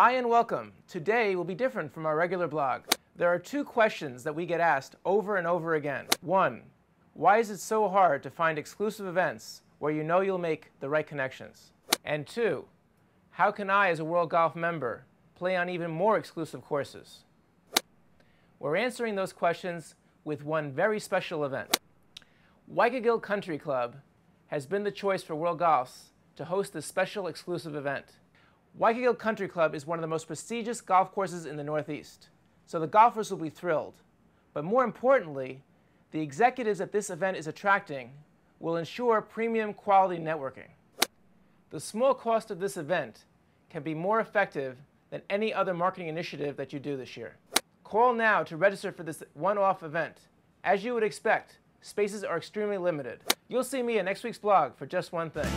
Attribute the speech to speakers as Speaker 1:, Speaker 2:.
Speaker 1: Hi and welcome. Today will be different from our regular blog. There are two questions that we get asked over and over again. One, why is it so hard to find exclusive events where you know you'll make the right connections? And two, how can I, as a World Golf member, play on even more exclusive courses? We're answering those questions with one very special event. Wykagyl Country Club has been the choice for World Golfs to host this special exclusive event. Wykagyl Country Club is one of the most prestigious golf courses in the Northeast, so the golfers will be thrilled. But more importantly, the executives that this event is attracting will ensure premium quality networking. The small cost of this event can be more effective than any other marketing initiative that you do this year. Call now to register for this one-off event. As you would expect, spaces are extremely limited. You'll see me in next week's blog for just one thing.